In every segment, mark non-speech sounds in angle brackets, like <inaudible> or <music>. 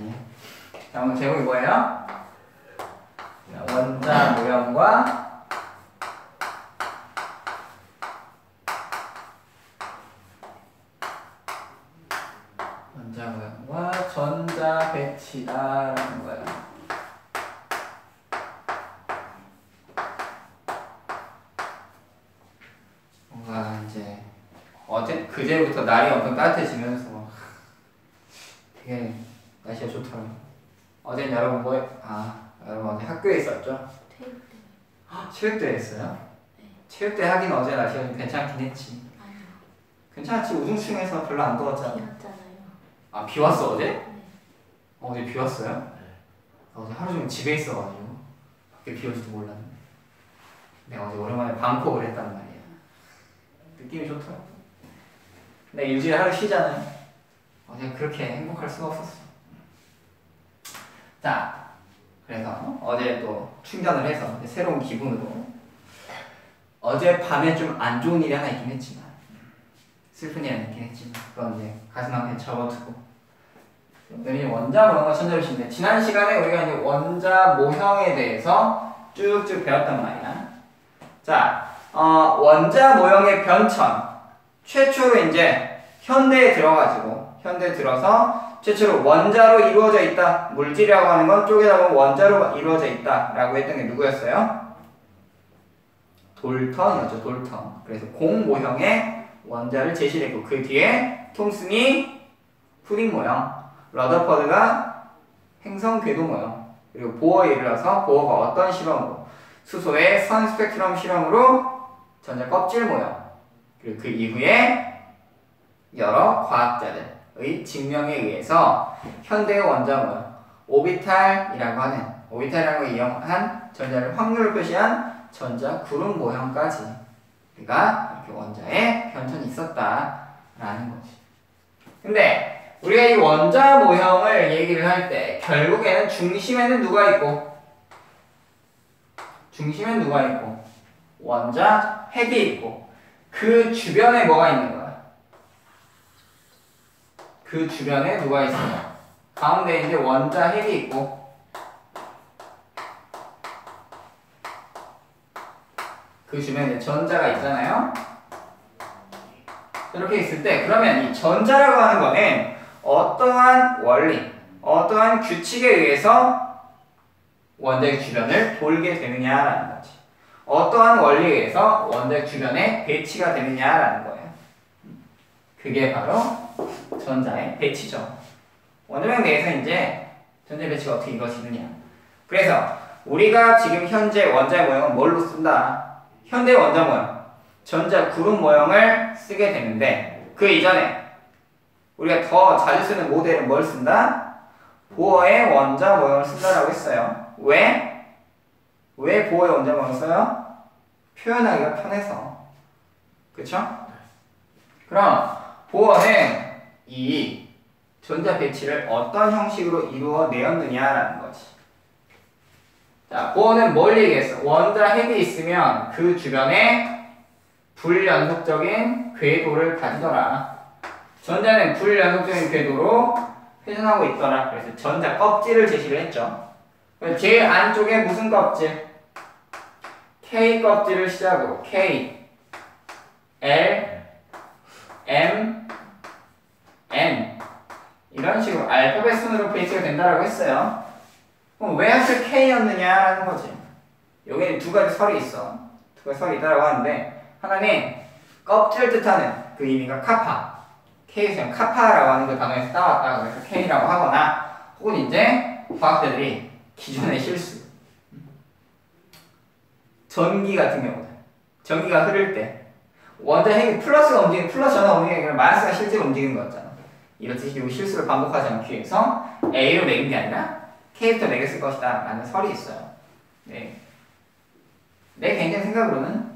아니에요. 자, 오늘 제목이 뭐예요? 자, 원자 모형과 원자 모형과 전자 배치다라는 거예요. 뭔가 이제 어제 그제부터 날이 엄청 따뜻해지면서 되게 날씨가 좋더라고요. 어제는 여러분 뭐, 아, 여러분 어제 학교에 있었죠? 태울 때 헉, 체육대회 했어요? 네. 체육대회 하긴 어제 날씨가 좀 괜찮긴 했지. 아니요 괜찮았지, 우승층에서 별로 안 더웠잖아. 비었잖아요. 아, 비 왔어, 어제? 네. 어, 어제 비 왔어요? 어제 하루 종일 집에 있어가지고 밖에 비 올지도 몰랐는데 내가 어제 오랜만에 방콕을 했단 말이야 느낌이 좋더라고 근데 일주일에 하루 쉬잖아요 어제 그렇게 행복할 수가 없었어 자 그래서 어제 또 충전을 해서 새로운 기분으로. 어제 밤에 좀 안 좋은 일이 하나 있긴 했지만 슬픈 일이 있긴 했지만 그건 이제 가슴 한편 접어두고. 오늘이 원자 모형과 천자배치인데 지난 시간에 우리가 이제 원자 모형에 대해서 쭉쭉 배웠단 말이야. 자, 어, 원자 모형의 변천 최초로 이제 현대에 들어가지고 현대에 들어서 최초로 원자로 이루어져 있다. 물질이라고 하는 건 쪼개다 보면 원자로 이루어져 있다 라고 했던 게 누구였어요? 돌턴이었죠. 돌턴. 그래서 공 모형의 원자를 제시했고 그 뒤에 톰슨이 푸딩 모형 러더퍼드가 행성 궤도 모형 그리고 보어에 이르러서 보어가 어떤 실험으로 수소의 선 스펙트럼 실험으로 전자 껍질 모형 그리고 그 이후에 여러 과학자들 의 증명에 의해서 현대의 원자 모형 오비탈이라고 하는 오비탈이라고 이용한 전자를 확률을 표시한 전자 구름 모형까지 우리가 이렇게 원자의 변천이 있었다라는 거지. 근데 우리가 이 원자 모형을 얘기를 할 때 결국에는 중심에는 누가 있고 중심에는 누가 있고 원자 핵이 있고 그 주변에 뭐가 있는 거야? 그 주변에 누가 있어요? 가운데 이제 원자 핵이 있고 그 주변에 전자가 있잖아요. 이렇게 있을 때 그러면 이 전자라고 하는 거는 어떠한 원리, 어떠한 규칙에 의해서 원자의 주변을 돌게 되느냐라는 거지. 어떠한 원리에 의해서 원자의 주변에 배치가 되느냐라는 거예요. 그게 바로 전자의 배치죠. 원자에 대해서 이제 전자 배치가 어떻게 이루어지느냐. 그래서 우리가 지금 현재 원자의 모형은 뭘로 쓴다? 현대 원자 모형, 전자 구름 모형을 쓰게 되는데 그 이전에 우리가 더 자주 쓰는 모델은 뭘 쓴다? 보어의 원자 모형을 쓴다라고 했어요. 왜? 왜 보어의 원자 모형을 써요? 표현하기가 편해서. 그쵸? 그럼 보어는 이 전자 배치를 어떤 형식으로 이루어내었느냐라는 거지. 자, 보어는 뭘 얘기했어? 원자 핵이 있으면 그 주변에 불연속적인 궤도를 가지더라. 전자는 불연속적인 궤도로 회전하고 있더라. 그래서 전자 껍질을 제시를 했죠. 제일 안쪽에 무슨 껍질? K 껍질을 시작으로 K, L, M, N 이런 식으로 알파벳 순으로 배치가 된다라고 했어요. 그럼 왜 하필 K였느냐라는 거지. 여기는 두 가지 설이 있어. 두 가지 설이 있다라고 하는데 하나는 껍질을 뜻하는 그 의미가 카파. K에서 카파라고 하는 그 단어에서 따왔다. 그래서 K라고 하거나 혹은 이제 과학자들이 기존의 실수. 전기 같은 경우는 전기가 흐를 때 원자 핵이 플러스가 움직이는 플러스 전화 움직이는 게 마이너스가 실제로 움직이는 거였잖아. 이렇듯이 이 실수를 반복하지 않기 위해서 A로 매긴 게 아니라 K부터 매겼을 것이다 라는 설이 있어요. 네. 내 개인적인 생각으로는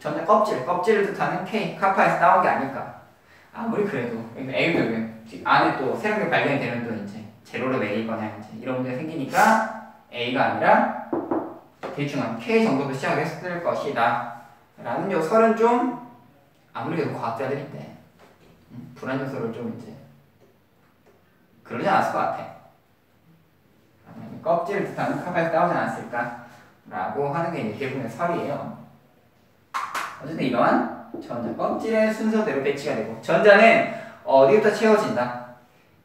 전자 껍질, 껍질을 뜻하는 K, 카파에서 나온 게 아닐까. 아무리 그래도 A도 안에 또 새로운 게 발견이 되면 또 이제 제로로 매길 거냐 이제 이런 문제가 생기니까 A가 아니라 대충 한 K 정도로 시작했을 것이다. 라는 요 설은 좀 아무리 그래도 과학자들인데 음, 불안 요소를 좀 이제 그러지 않았을 것 같아. 껍질을 뜻하는 카바에서 따오지 않았을까? 라고 하는 게 이제 대부분의 설이에요. 어쨌든 이러한 전자 껍질의 순서대로 배치가 되고 전자는 어디부터 채워진다?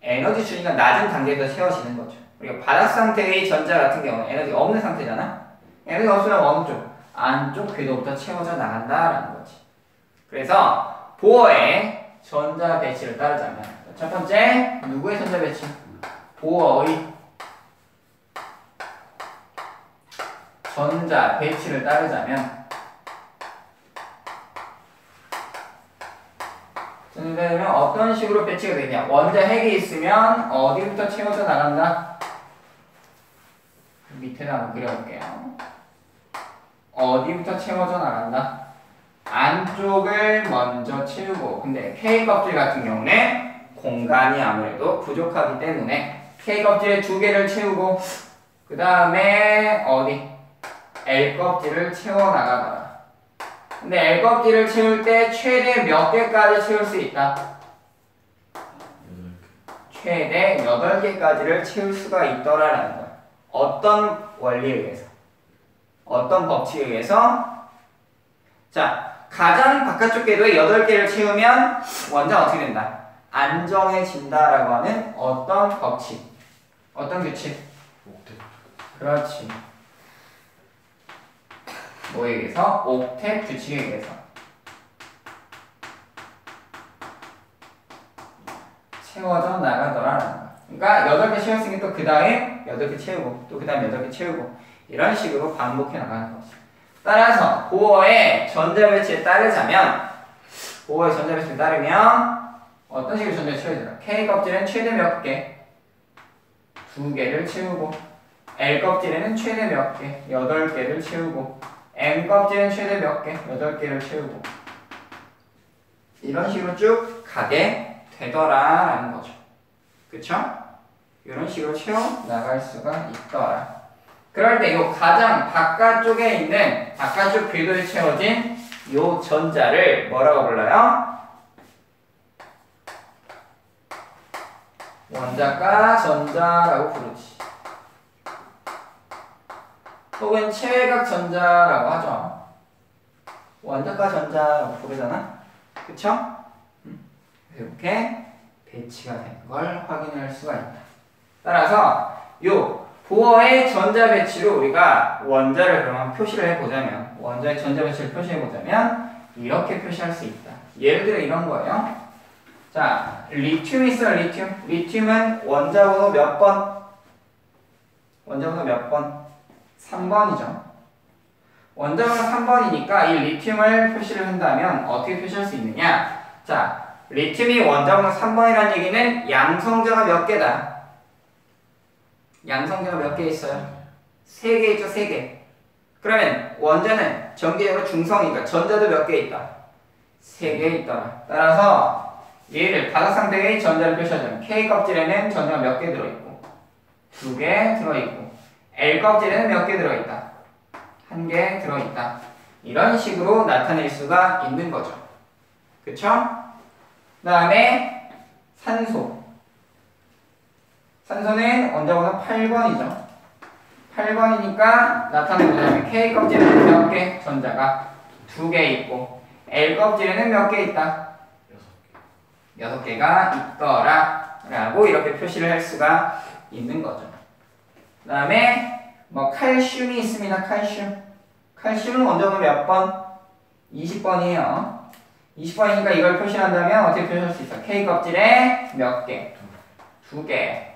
에너지 순위가 낮은 단계에서 채워지는 거죠. 우리가 바닥 상태의 전자 같은 경우는 에너지 없는 상태잖아. 에너지 없으면 어느 쪽? 안쪽 궤도부터 채워져 나간다라는 거지. 그래서 보어의 전자 배치를 따르자면 첫 번째 누구의 전자 배치? 보어의 전자 배치를 따르자면 그러면 어떤 식으로 배치가 되냐? 원자 핵이 있으면 어디부터 채워져 나간다? 밑에다 한번 그려볼게요. 어디부터 채워져 나간다? 안쪽을 먼저 채우고 근데 K 껍질 같은 경우는 공간이 아무래도 부족하기 때문에 K 껍질에 두 개를 채우고 그 다음에 어디? L 껍질을 채워 나가더라. 근데 L 껍질을 채울 때 최대 몇 개까지 채울 수 있다? 최대 8개까지를 채울 수가 있더라라는 거야. 어떤 원리에 의해서? 어떤 법칙에 의해서? 자, 가장 바깥쪽 궤도에 8개를 채우면 원자 어떻게 된다? 안정해진다라고 하는 어떤 법칙? 어떤 규칙? 그렇지. 뭐에 의해서? 옥텟 규칙에 의해서. 채워져 나가더라라는 거. 그러니까 8개 채웠으니까 또그 다음에 8개 채우고 또 그 다음에 8개 채우고 이런 식으로 반복해 나가는 거지. 따라서 보어의 전자 배치에 따르자면 보어의 전자 배치에 따르면 어떤 식으로 전자 채워지더라? K 껍질은 최대 몇 개? 두 개를 채우고 L 껍질에는 최대 몇 개? 8개를 채우고 M 껍질은 최대 몇 개? 8개를 채우고 이런 식으로 쭉 가게 되더라라는 거죠. 그쵸? 이런 식으로 채워 나갈 수가 있더라. 그럴 때 이 가장 바깥쪽에 있는 바깥쪽 궤도에 채워진 이 전자를 뭐라고 불러요? 원자가 전자라고 부르지. 혹은 체외각 전자라고 하죠. 원자가 전자라고 부르잖아. 그쵸? 이렇게 배치가 된 걸 확인할 수가 있다. 따라서 요 보어의 전자 배치로 우리가 원자를 그러면 표시를 해보자면 원자의 전자 배치를 표시해보자면 이렇게 표시할 수 있다. 예를 들어 이런 거예요. 자, 리튬 있어요, 리튬. 리튬은 원자 번호 몇 번? 원자 번호 몇 번? 3번이죠. 원자 번호 3번이니까 이 리튬을 표시를 한다면 어떻게 표시할 수 있느냐? 자, 리튬이 원자 번호 3번이라는 얘기는 양성자가 몇 개다? 양성자가 몇 개 있어요? 세 개 있죠, 세 개. 그러면 원자는 전기적으로 중성이니까 전자도 몇 개 있다? 세 개 있더라. 따라서 얘를 바닥 상태의 전자를 표시하자면 K 껍질에는 전자가 몇 개 들어있고 두 개 들어있고 L 껍질에는 몇 개 들어있다? 한 개 들어있다. 이런 식으로 나타낼 수가 있는 거죠. 그쵸? 그 다음에 산소. 산소는 원자번호 8번이죠. 8번이니까 나타내보자면 K 껍질에는 몇 개? 전자가 두 개 있고 L 껍질에는 몇 개 있다? 여섯 개가 있더라 라고 이렇게 표시를 할 수가 있는 거죠. 그 다음에 뭐 칼슘이 있습니다. 칼슘. 칼슘은 원자번호 몇 번? 20번이에요. 20번이니까 이걸 표시한다면 어떻게 표시할 수 있어? K 껍질에 몇 개? 두 개.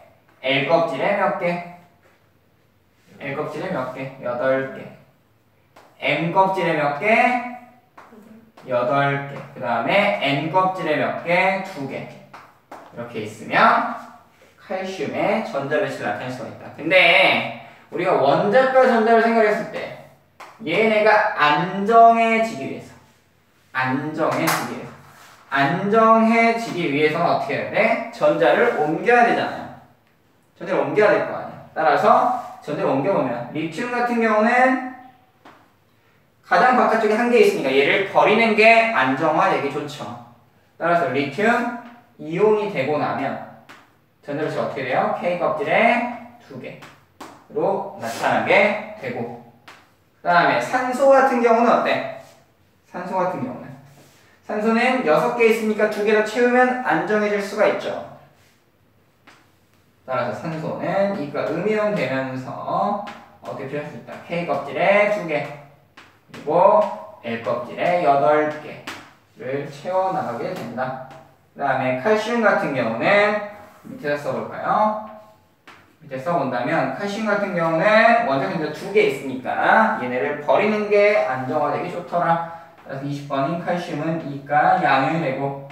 L 껍질에 몇 개? L 껍질에 몇 개? 여덟 개. M 껍질에 몇 개? 여덟 개. 그 다음에 N 껍질에 몇 개? 두 개. 이렇게 있으면 칼슘의 전자 배치를 나타낼 수가 있다. 근데 우리가 원자과 전자를 생각했을 때 얘네가 안정해지기 위해서 안정해지기 위해서 안정해지기 위해서는 어떻게 해야 돼? 전자를 옮겨야 되잖아요. 전자를 옮겨야 될 거 아니야. 따라서 전자를 옮겨보면 리튬 같은 경우는 가장 바깥쪽에 한 개 있으니까 얘를 버리는 게 안정화되기 좋죠. 따라서 리튬 이온이 되고 나면 전자배치 어떻게 돼요? K 껍질에 두 개. 로 나타나게 되고 그 다음에 산소 같은 경우는 어때? 산소 같은 경우는 산소는 6개 있으니까 두개더 채우면 안정해질 수가 있죠 따라서 산소는 이가 음이온 되면서 어떻게 표현할 수 있다? K 껍질에 2개 그리고 L 껍질에 8개를 채워 나가게 된다 그 다음에 칼슘 같은 경우는 밑에서 써볼까요? 밑에 써본다면 칼슘 같은 경우는 원자근자 두 개 있으니까 얘네를 버리는 게 안정화되기 좋더라. 그래서 20번인 칼슘은 2가 양이 되고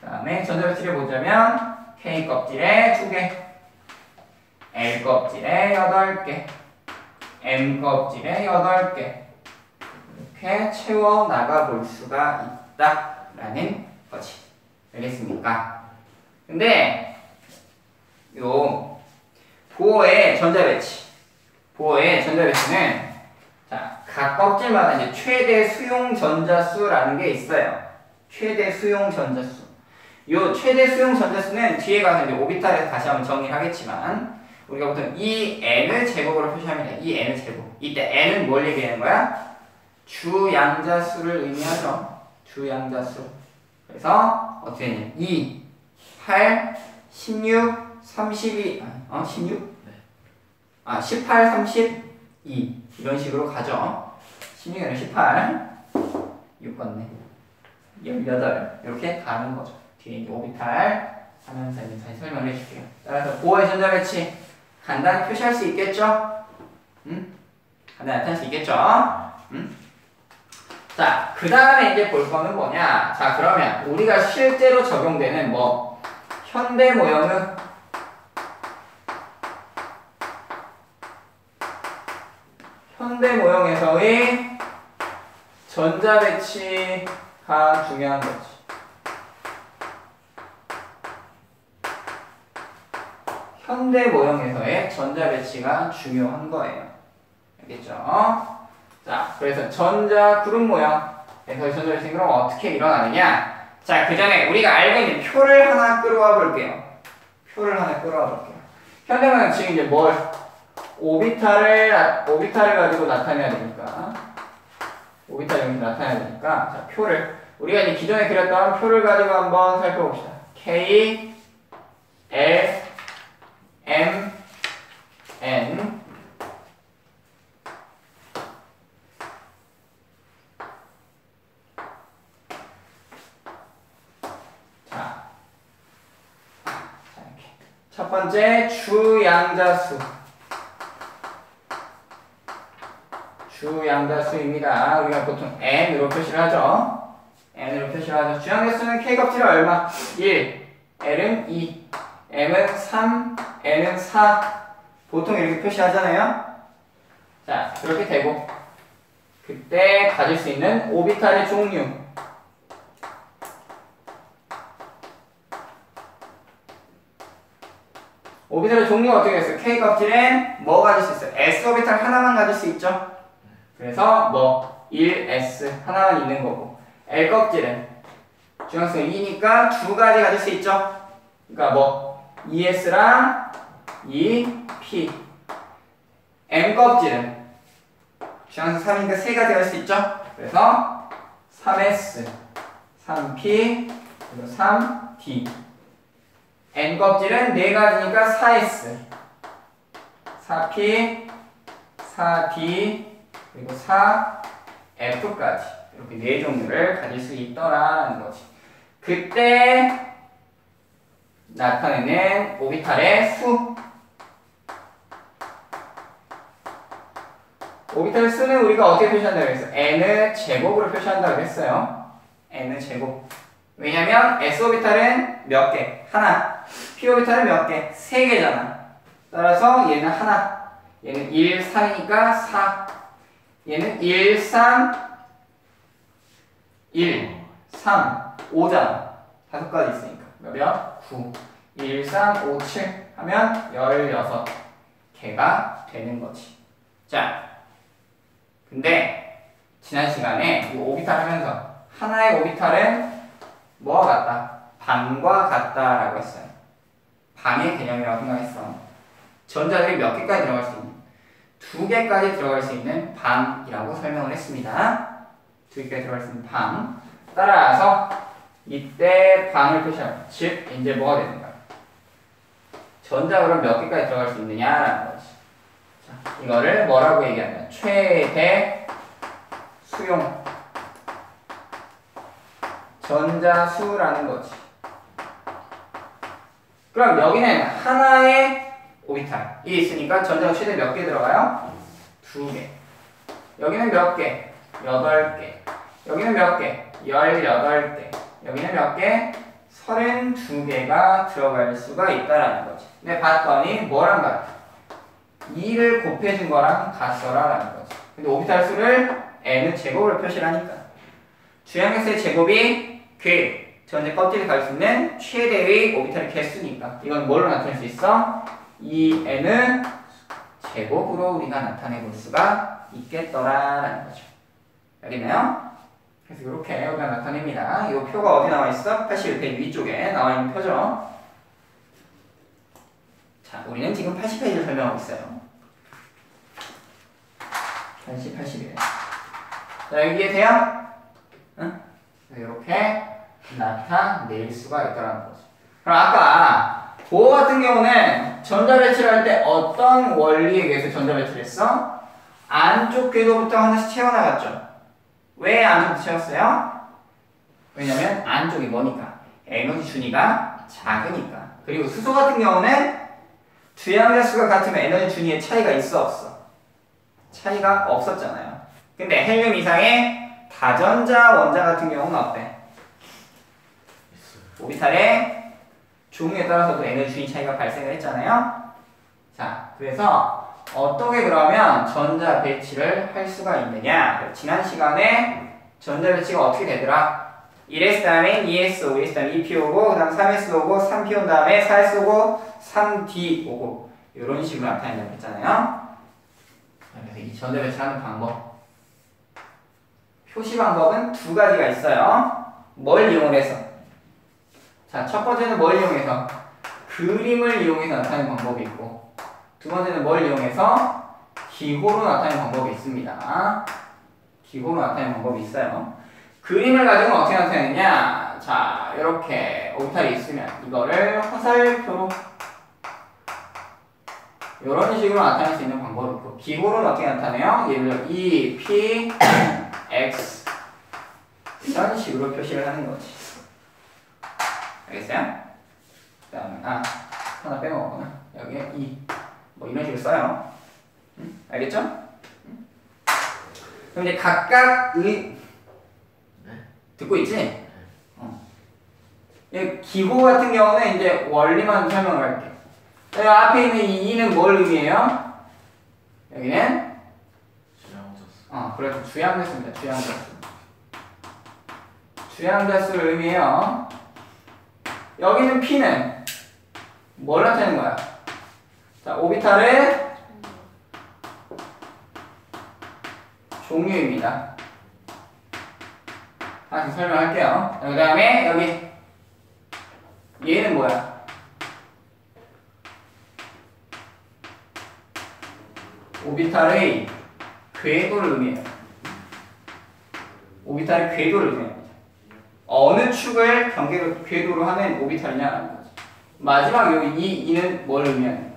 그 다음에 전자배치를 보자면 K 껍질에 두 개, L 껍질에 8개, M 껍질에 8개 이렇게 채워 나가 볼 수가 있다라는 거지. 알겠습니까? 근데 요 보호의 전자 배치. 보호의 전자 배치는 자, 각 껍질마다 이제 최대 수용 전자수라는 게 있어요. 최대 수용 전자수. 요 최대 수용 전자수는 뒤에 가서 이제 오비탈에서 다시 한번 정리를 하겠지만 우리가 보통 이 n을 제곱으로 표시합니다. 이 n을 제곱. 이때 n은 뭘 얘기하는 거야? 주양자 수를 의미하죠. 주양자 수. 그래서 어떻게 되냐? 2, 8, 16, 32, 어, 16? 아, 18, 32 이런 식으로 가죠. 16이 아니라 18, 6번네. 18 이렇게 가는 거죠. 뒤에 이제 오비탈 하면서 이제 다시 설명을 해줄게요. 따라서 보호의 전자 배치 간단히 표시할 수 있겠죠? 응? 간단히 나타낼 수 있겠죠? 응? 자, 그 다음에 이제 볼 거는 뭐냐? 자, 그러면 우리가 실제로 적용되는 뭐 현대 모형은 현대 모형에서의 전자 배치가 중요한 거지. 현대 모형에서의 전자 배치가 중요한 거예요. 알겠죠? 자, 그래서 전자 구름 모형에서 전자 배치 그럼 어떻게 일어나느냐? 자, 그 전에 우리가 알고 있는 표를 하나 끌어와 볼게요. 표를 하나 끌어와 볼게요. 현대모형 지금 이제 뭘 오비탈을 오비탈을 가지고 나타내야 되니까 오비탈 여기 나타내야 되니까 자 표를 우리가 이제 기존에 그렸던 표를 가지고 한번 살펴봅시다. K L M N 자, 첫 번째 주양자수 주양자수입니다. 우리가 보통 n으로 표시를 하죠. n으로 표시를 하죠. 주양자수는 k 값이 얼마? 1, l은 2, m은 3, n은 4. 보통 이렇게 표시하잖아요. 자, 그렇게 되고 그때 가질 수 있는 오비탈의 종류 오비탈의 종류가 어떻게 됐어요? K 껍질엔 뭐 가질 수 있어요? S 오비탈 하나만 가질 수 있죠? 그래서 뭐 1S 하나만 있는 거고 L 껍질은 중앙성 2니까 두 가지 가질 수 있죠? 그러니까 뭐 2S랑 2P M 껍질은 중앙성 3이니까 세 가지 가질 수 있죠? 그래서 3S 3P 그리고 3D N 껍질은 네 가지니까 4S 4P 4D 그리고 4F까지 이렇게 네 종류를 가질 수 있더라라는 거지. 그때 나타내는 오비탈의 수. 오비탈 수는 우리가 어떻게 표시한다고 했어? n을 제곱으로 표시한다고 했어요. n을 제곱. 왜냐면 s 오비탈은 몇 개? 하나. p 오비탈은 몇 개? 세 개잖아. 따라서 얘는 하나. 얘는 1, 3이니까 4. 얘는 1, 3, 1, 3, 5잖아. 다섯 가지 있으니까. 몇이야? 9. 1, 3, 5, 7 하면 16개가 되는 거지. 자, 근데 지난 시간에 이 오비탈 하면서 하나의 오비탈은 뭐와 같다? 방과 같다 라고 했어요. 방의 개념이라고 생각했어. 전자들이 몇 개까지 들어갈 수 있니? 두 개까지 들어갈 수 있는 방이라고 설명을 했습니다. 두 개까지 들어갈 수 있는 방. 따라서 이때 방을 표시하면 즉 이제 뭐가 되는 거야? 전자 그럼 몇 개까지 들어갈 수 있느냐라는 거지. 자, 이거를 뭐라고 얘기하면 최대 수용 전자수라는 거지. 그럼 여기는 하나의 오비탈이 있으니까 전자가 최대 몇 개 들어가요? 두 개. 여기는 몇 개? 여덟 개. 여기는 몇 개? 열여덟 개. 여기는 몇 개? 서른두 개가 들어갈 수가 있다라는 거지. 근데 봤더니 뭐랑 같아? 2를 곱해준 거랑 같더라라는 거지. 근데 오비탈 수를 n은 제곱으로 표시를 하니까. 주양계수의 제곱이 그 전체 껍질에 갈 수 있는 최대의 오비탈의 개수니까. 이건 뭘로 나타낼 수 있어? 이 n은 제곱으로 우리가 나타내 볼 수가 있겠더라라는 거죠. 알겠나요? 그래서 이렇게 우리가 나타냅니다. 이 표가 어디 나와 있어? 81페이지 위쪽에 나와 있는 표죠. 자, 우리는 지금 80페이지를 설명하고 있어요. 80, 81. 자, 여기 이해돼요? 응? 이렇게 나타낼 수가 있다는 거죠. 그럼 아까 보호 같은 경우는 전자 배치를 할 때 어떤 원리에 의해서 전자 배치를 했어? 안쪽 궤도부터 하나씩 채워나갔죠. 왜 안쪽부터 채웠어요? 왜냐면 안쪽이 뭐니까? 에너지 준위가 작으니까. 그리고 수소 같은 경우는 주양자 수가 같으면 에너지 준위에 차이가 있어 없어? 차이가 없었잖아요. 근데 헬륨 이상의 다전자 원자 같은 경우는 어때? 오비탈의 종류에 따라서도 에너지 준위 차이가 발생을 했잖아요. 자, 그래서 어떻게 그러면 전자 배치를 할 수가 있느냐? 지난 시간에 전자 배치가 어떻게 되더라? 1s 다음에 2s 오고 2s 다음에 2p 오고 그 다음 3s 오고 3p 온 다음에 4s 오고 3d 오고 이런 식으로 나타낸다고 했잖아요. 그래서 이 전자 배치하는 방법 표시 방법은 두 가지가 있어요. 뭘 이용해서? 자, 첫 번째는 뭘 이용해서? 그림을 이용해서 나타내는 방법이 있고 두 번째는 뭘 이용해서? 기호로 나타내는 방법이 있습니다. 기호로 나타내는 방법이 있어요. 그림을 가지고 어떻게 나타내느냐? 자, 이렇게 오타리 있으면 이거를 화살표로 이런 식으로 나타낼 수 있는 방법이 있고 기호로는 어떻게 나타내요? 예를 들어 E, P, X 이런 식으로 표시를 하는 거지. 알겠어요? 그 다음에 아 하나 빼먹었구나. 여기에 E 뭐 이런 식으로 써요. 응? 알겠죠? 응? 그럼 이제 각각의 듣고 있지? 어. 이 기호 같은 경우는 이제 원리만 설명을 할게. 여기 앞에 있는 이 2는 뭘 의미해요? 여기는 어, 그래서 주양자수입니다. 주양자수. 주양자수를 의미해요. 여기는 P는 뭘 나타내는 거야? 자, 오비탈의 종류입니다. 다시 설명할게요. 그 다음에 여기 얘는 뭐야? 오비탈의 궤도를 의미해요. 오비탈의 궤도를 의미합니다. 어느 축을 경계로 궤도로 하는 오비탈이냐라는 거죠. 마지막 여기 이 이는 뭘 의미하는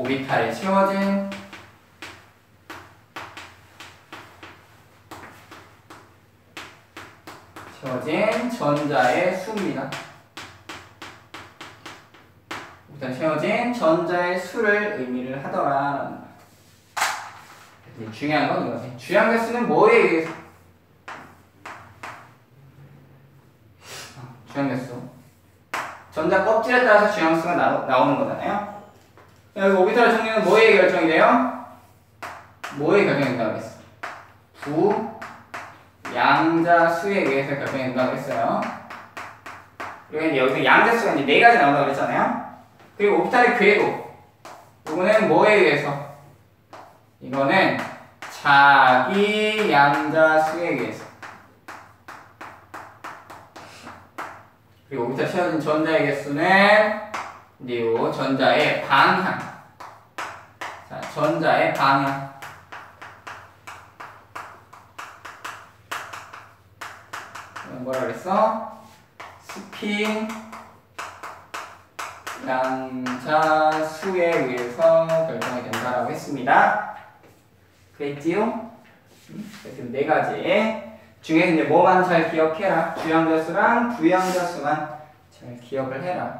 오비탈에 채워진 채워진 전자의 수입니다. 일단 채워진 전자의 수를 의미를 하더라라는 거. 중요한 건 이거지. 주양대수는 뭐에 의해서? 어, 주양대수. 전자 껍질에 따라서 주양수가 나, 나오는 거잖아요. 여기 오비탈의 종류는 뭐에 결정이 돼요? 뭐에 결정된다고 했어? 부 양자 수에 의해서 결정된다고 했어요. 그리고 여기서 양자 수가 이제 네 가지 나온다고 했잖아요. 그리고 오비탈의 궤도. 이거는 뭐에 의해서? 이거는 자기 양자 수에 의해서. 그리고 오비탈 채워진 전자의 개수는 요 전자의 방향. 자, 전자의 방향. 뭐라 그랬어? 스핀 양자 수에 의해서 결정이 된다라고 했습니다. 그랬지요? 음, 그래서 네 가지 중에 이제 뭐만 잘 기억해라. 주양자수랑 부양자수만 잘 기억을 해라.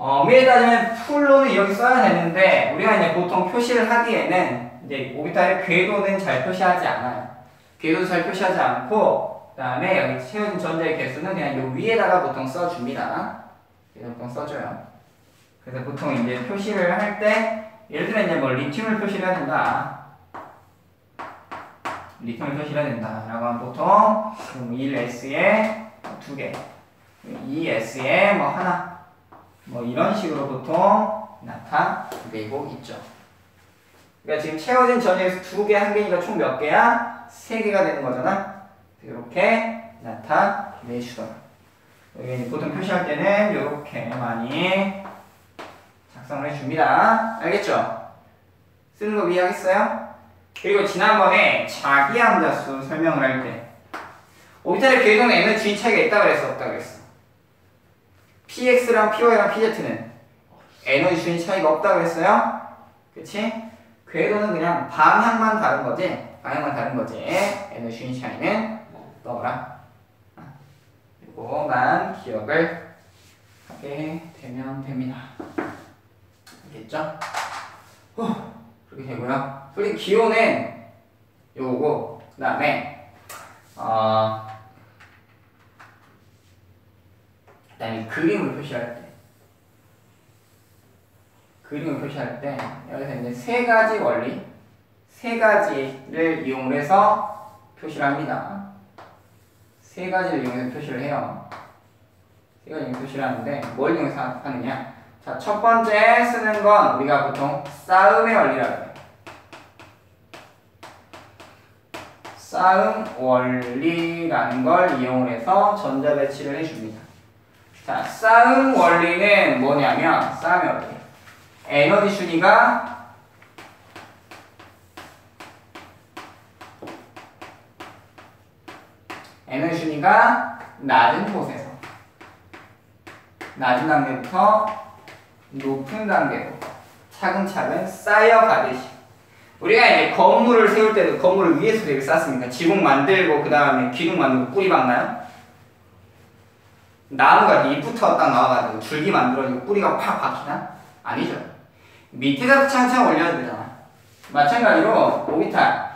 어, 미에 따지면 풀로는 여기 써야 되는데 우리가 이제 보통 표시를 하기에는 이제 오비타의 궤도는 잘 표시하지 않아요. 궤도 잘 표시하지 않고 그 다음에 여기 채워진 전자의 개수는 그냥 요 위에다가 보통 써줍니다. 보통 써줘요. 그래서 보통 이제 표시를 할 때 예를 들면 이제 뭐 리튬을 표시를 해야 된다. 리튬을 표시를 해야 된다 라고 하면 보통 1S에 두 개, 2S에 뭐 하나 뭐 이런 식으로 보통 나타내고 있죠. 그러니까 지금 채워진 전역에서 두 개, 한 개니까 총 몇 개야? 세 개가 되는 거잖아. 이렇게 나타내주더라. 여기 보통 표시할 때는 이렇게 많이 작성을 해줍니다. 알겠죠? 쓰는 거 이해하겠어요? 그리고 지난번에 자기 함자수 설명을 할 때 오비탈의 궤도는 G 차이가 있다 그랬어 없다 그랬어 PX랑 PY랑 PZ는 에너지 주인 차이가 없다 그랬어요? 그치? 궤도는 그냥 방향만 다른 거지 방향만 다른 거지 에너지 주인 차이는 없더라 이거만 기억을 하게 되면 됩니다 알겠죠? 후, 그렇게 되고요 그리고 기호는 요거 그 다음에 어 그다음에 그림을 표시할 때 그림을 표시할 때 여기서 이제 세 가지 원리 세 가지를 이용해서 표시를 합니다. 세 가지를 이용해서 표시를 해요. 세 가지 표시를 하는데 뭘 이용해서 하느냐? 자, 첫 번째 쓰는 건 우리가 보통 싸움의 원리라고 해요. 싸움 원리라는 걸 이용해서 전자 배치를 해줍니다. 자, 싸움 원리는 뭐냐면, 싸움의 원리. 에너지 순위가 에너지 순위가 낮은 곳에서 낮은 단계부터 높은 단계로 차근차근 쌓여가듯이 우리가 이제 건물을 세울 때도 건물을 위에서 되게 쌓습니까? 지붕 만들고 그 다음에 기둥 만들고 뿌리 박나요? 나무가 잎부터 딱 나와가지고 줄기 만들어지고 뿌리가 팍 박히나? 아니죠. 밑에다 창창 올려야 되잖아. 마찬가지로 오비탈.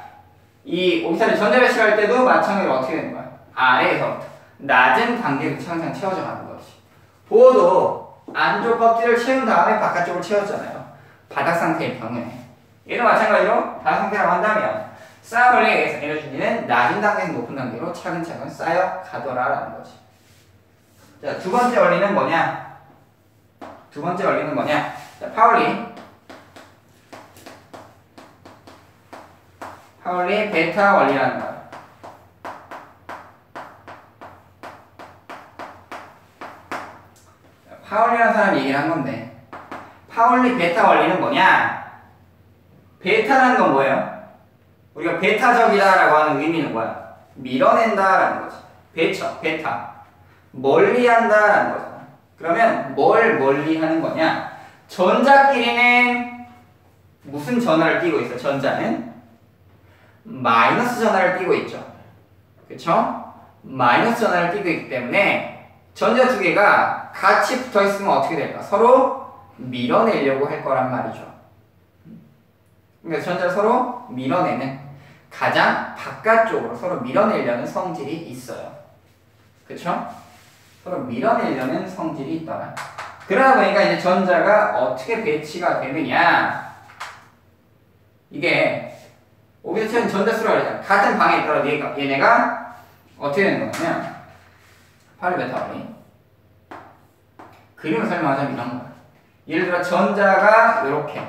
이 오비탈을 전자배치할 때도 마찬가지로 어떻게 되는 거야? 아래에서부터 낮은 단계로 창창 채워져 가는 거지. 보호도 안쪽 껍질을 채운 다음에 바깥쪽을 채웠잖아요. 바닥 상태의 경우에. 얘도 마찬가지로 바닥 상태라고 한다면 쌓음을 해서 에너지는 낮은 단계에서 높은 단계로 차근차근 쌓여 가더라라는 거지. 자, 두 번째 원리는 뭐냐? 두 번째 원리는 뭐냐? 자, 파울리. 파울리 베타 원리라는 거야. 파울리라는 사람이 얘기를 한 건데, 파울리 베타 원리는 뭐냐? 베타라는 건 뭐예요? 우리가 베타적이다 라고 하는 의미는 뭐야? 밀어낸다 라는 거지. 베처, 베타. 멀리 한다라는 거잖아. 그러면 뭘 멀리 하는 거냐? 전자끼리는 무슨 전화를 띄고 있어? 전자는 마이너스 전화를 띄고 있죠. 그쵸? 마이너스 전화를 띄고 있기 때문에 전자 두 개가 같이 붙어 있으면 어떻게 될까? 서로 밀어내려고 할 거란 말이죠. 그러니까 전자 서로 밀어내는 가장 바깥쪽으로 서로 밀어내려는 성질이 있어요. 그쵸? 서로 밀어내려는 성질이 있더라. 그러다 보니까 이제 전자가 어떻게 배치가 되느냐. 이게 오비트는 전자수라고 그랬잖아. 같은 방에 있더라도 얘가, 얘네가 어떻게 되는 거냐면 파리 베타올이 그림을 설명하자면 이런 거야. 예를 들어 전자가 이렇게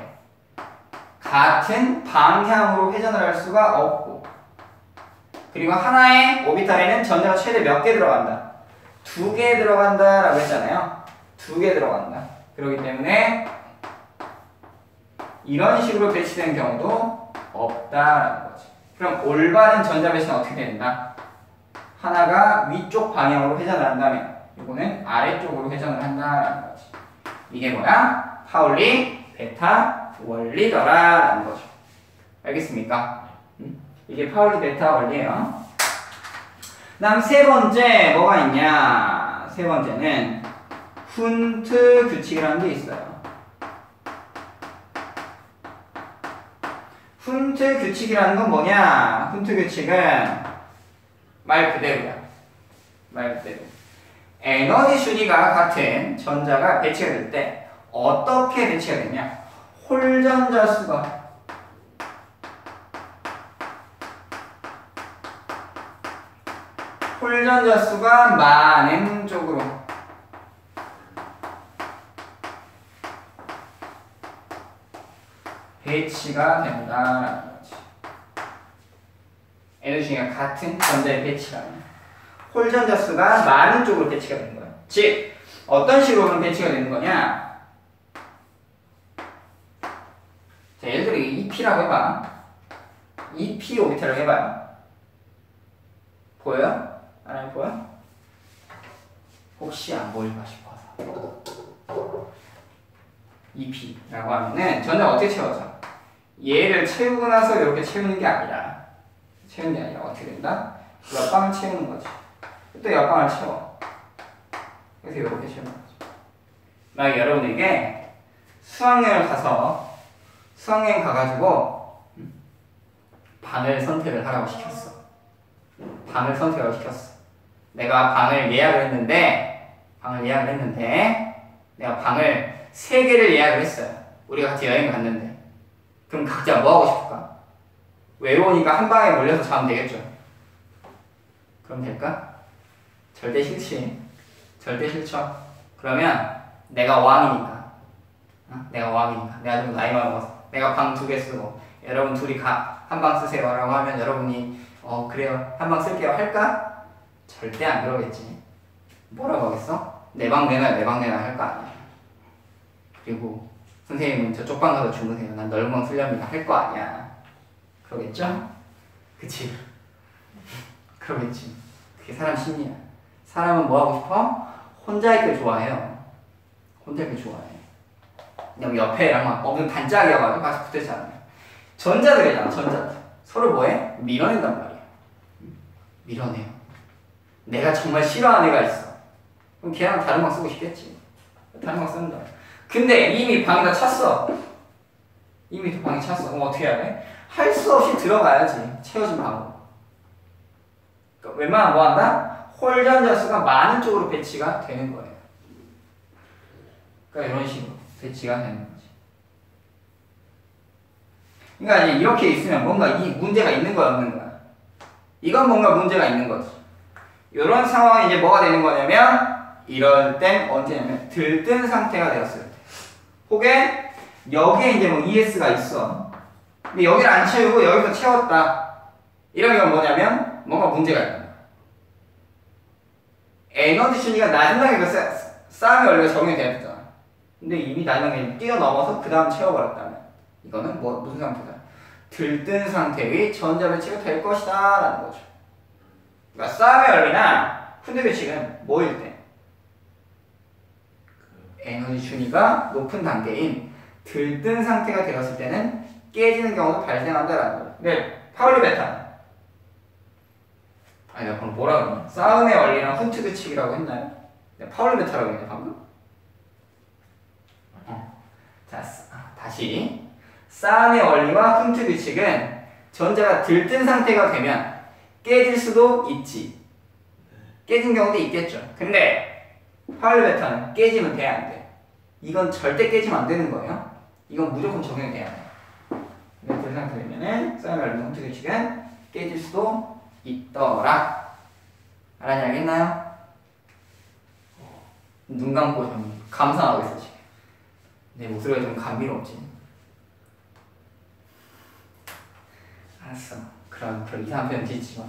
같은 방향으로 회전을 할 수가 없고 그리고 하나의 오비탈에는 전자가 최대 몇 개 들어간다. 두 개 들어간다 라고 했잖아요. 두 개 들어간다. 그렇기 때문에 이런 식으로 배치되는 경우도 없다라는 거지. 그럼 올바른 전자 배치는 어떻게 된다? 하나가 위쪽 방향으로 회전을 한다면 이거는 아래쪽으로 회전을 한다라는 거지. 이게 뭐야? 파울리 베타 원리더라라는 거죠. 알겠습니까? 음? 이게 파울리 베타 원리예요. 다음 세 번째 뭐가 있냐? 세 번째는 훈트 규칙이라는 게 있어요. 훈트 규칙이라는 건 뭐냐? 훈트 규칙은 말 그대로야. 말 그대로. 에너지 준위가 같은 전자가 배치가 될 때 어떻게 배치가 되냐? 홀전자 수가 홀전자 수가 많은 쪽으로 배치가 된다라는 거지. 에너지가 같은 전자의 배치라면 홀전자 수가 많은 쪽으로 배치가 되는 거야. 즉 어떤 식으로 배치가 되는 거냐? 자, 예를 들어 2P라고 해봐. 2P 오비탈을 해봐요. 보여요? 안 보여? 혹시 안 보일까 싶어서. 2P라고 하면은 전자 어떻게 채워져? 얘를 채우고 나서 이렇게 채우는 게 아니라 채우는 게 아니라 어떻게 된다? 옆방을 채우는 거지. 또 옆방을 채워. 그래서 이렇게 채우는 거지. 만약 여러분에게 수학여행 가서 수학여행 가가지고 방을 선택을 하라고 시켰어. 방을 선택을 시켰어. 내가 방을 예약을 했는데 방을 예약을 했는데 내가 방을 세 개를 예약을 했어요. 우리가 같이 여행 갔는데 그럼 각자 뭐 하고 싶을까? 외로우니까 한 방에 몰려서 자면 되겠죠. 그럼 될까? 절대 싫지. 절대 싫죠. 그러면 내가 왕이니까. 어? 내가 왕이니까. 내가 좀 나이 많아서 내가 방 두 개 쓰고 여러분 둘이 한방 쓰세요라고 하면 여러분이 어 그래요 한 방 쓸게요 할까? 절대 안 그러겠지. 뭐라고 하겠어? 내방 내놔 내방 내놔 할 거 아니야. 그리고 선생님은 저쪽 방 가서 주무세요. 난 넓은 방 쓰렵니다. 할 거 아니야. 그러겠죠? 그치? <laughs> 그러겠지. 그게 사람 심리야. 사람은 뭐 하고 싶어? 혼자 있길 좋아해요. 혼자 있길 좋아해. 그냥 옆에랑 막 없는 단짝이어가지고 가서 붙어있잖아요. 전자들이잖아, 전자들. 서로 뭐해? 밀어낸단 말이야. 밀어내요. 내가 정말 싫어하는 애가 있어. 그럼 걔랑 다른 방 쓰고 싶겠지. 다른 방 쓴다. 근데 이미 방이 다 찼어. 이미 방이 찼어. 그럼 어떻게 해야 돼? 할 수 없이 들어가야지. 채워진 방으로. 그러니까 웬만하면 뭐 한다? 홀전자 수가 많은 쪽으로 배치가 되는 거예요. 그러니까 이런 식으로 배치가 되는 거지. 그러니까 이렇게 있으면 뭔가 이 문제가 있는 거야, 없는 거야? 이건 뭔가 문제가 있는 거지. 이런 상황이 이제 뭐가 되는 거냐면 이럴 땐 언제냐면 들뜬 상태가 되었을 때. 혹은 여기에 이제 뭐 ES가 있어. 근데 여기를 안 채우고 여기서 채웠다. 이런 건 뭐냐면 뭔가 문제가 있다. 에너지 순위가 낮은 단계가 싸움의 원리가 적용이 되었잖아. 근데 이미 단계 뛰어넘어서 그 다음 채워버렸다면 이거는 뭐 무슨 상태다? 들뜬 상태의 전자 배치가 될 것이다 라는 거죠. 그러니까 쌓음의 원리나 훈트 규칙은 뭐일 때? 에너지 준위가 높은 단계인 들뜬 상태가 되었을 때는 깨지는 경우도 발생한다라는 거예요. 근데 파울리 배타 아니 내가 방금 뭐라 그러냐 쌓음의 원리랑 훈트 규칙이라고 했나요? 내가 파울리 베타라고 했냐 방금? 어. 자 아, 다시 싸움의 원리와 훈트 규칙은 전자가 들뜬 상태가 되면 깨질 수도 있지 깨진 경우도 있겠죠 근데 파울리 베타는 깨지면 돼 안 돼? 이건 절대 깨지면 안 되는 거예요 이건 무조건 적용이 돼야 돼그 상태 되면은 싸움의 원리 훈트 규칙은 깨질 수도 있더라. 알았냐, 알겠나요? 눈 감고 좀 감상하고 있어, 지금. 내 목소리가 좀 감미롭지. 알았어. 그럼, 그럼 이상한 표현 짓지 마.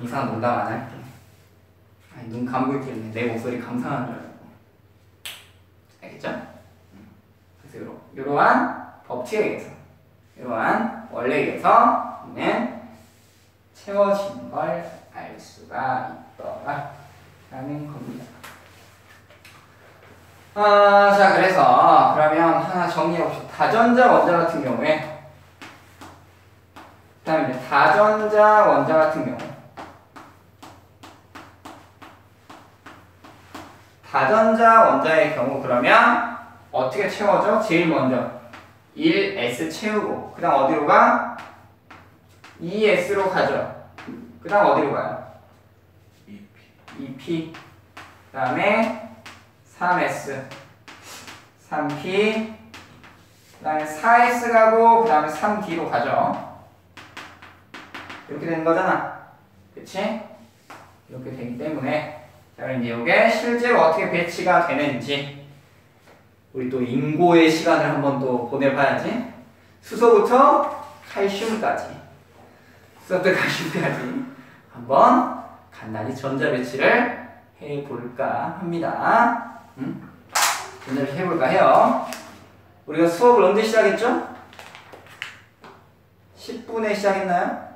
이상한 농담 안 할게. 아니, 눈 감고 있길래 내 목소리 감상하는 줄 알고. 알겠지? 되죠? 그래서 요러, 이러한 법칙에 의해서 이러한 원리에 의해서 는 채워진 걸 알 수가 있더라 라는 겁니다. 아, 자 그래서 그러면 하나 정리해봅시다. 다전자 원자 같은 경우에 그 다음에 다전자 원자 같은 경우 다전자 원자의 경우 그러면 어떻게 채워져? 제일 먼저 1s 채우고 그 다음 어디로 가? 2s로 가죠. 그 다음 어디로 가요? EP 2p 그 다음에 3s 3p 그 다음에 4s 가고 그 다음에 3d로 가죠. 이렇게 되는 거잖아. 그치? 이렇게 되기 때문에 자 그럼 이제 이게 실제로 어떻게 배치가 되는지 우리 또 인고의 시간을 한번 또 보내봐야지 수소부터 칼슘까지 수소부터 칼슘까지 한번 간단히 전자 배치를 해볼까 합니다 음? 전자 배치 해볼까 해요 우리가 수업을 언제 시작했죠? 10분에 시작했나요?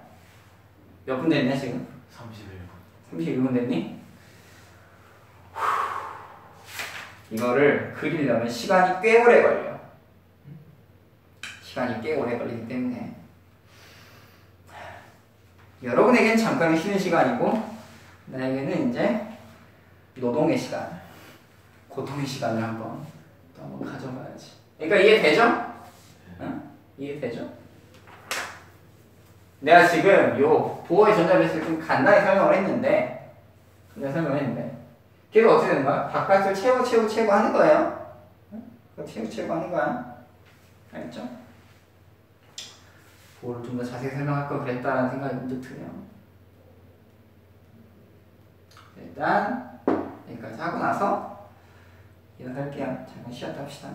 몇 분 됐냐 지금? 31분 31분 됐니? 이거를 그리려면 시간이 꽤 오래 걸려. 시간이 꽤 오래 걸리기 때문에 여러분에겐 잠깐의 쉬는 시간이고 나에게는 이제 노동의 시간, 고통의 시간을 한번 또 한번 가져봐야지. 그러니까 이해되죠? 응? 이해되죠? 내가 지금 요 보호의 전자배치를 좀 간단히 설명을 했는데 간단히 설명을 했는데 걔가 어떻게 되는 거야? 바깥을 채우고 채우고 채우고 하는 거예요. 채우고 채우고 하는 거야. 알겠죠? 보호를 좀 더 자세히 설명할 걸 그랬다라는 생각이 문득 드네요. 일단 여기까지 하고 나서 일어날게요. 잠깐 쉬었다 합시다.